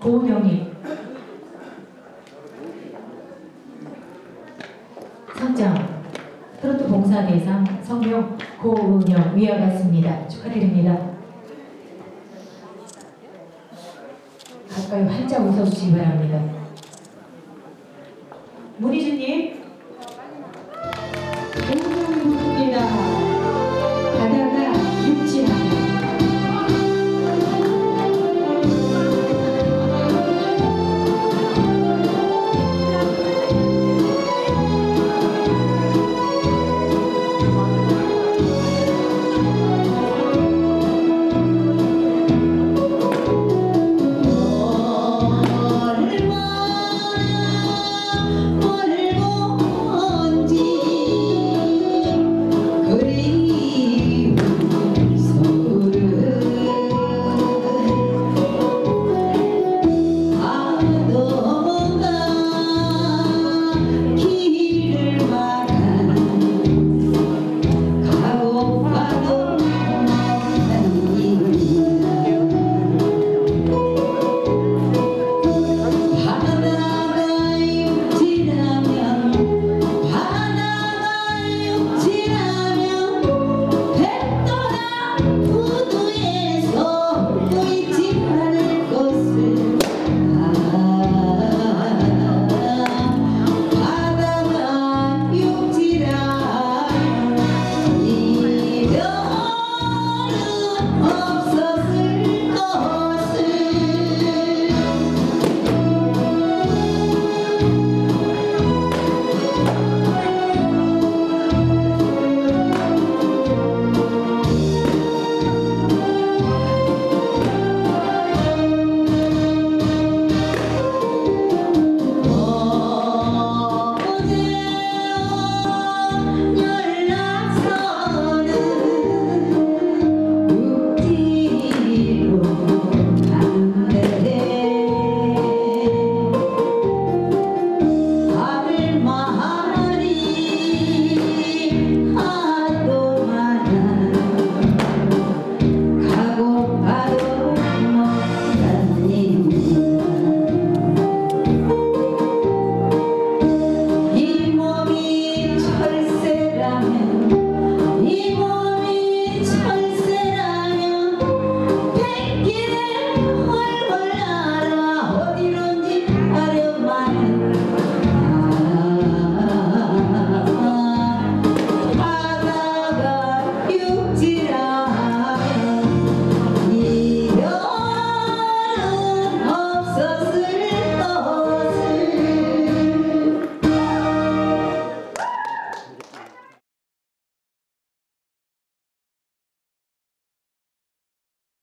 고은 형님. 3장. 트로트 봉사 대상 성명 고은영 위원였습니다. 축하드립니다. 가까이 활짝 웃어주시기 바랍니다. 문희준님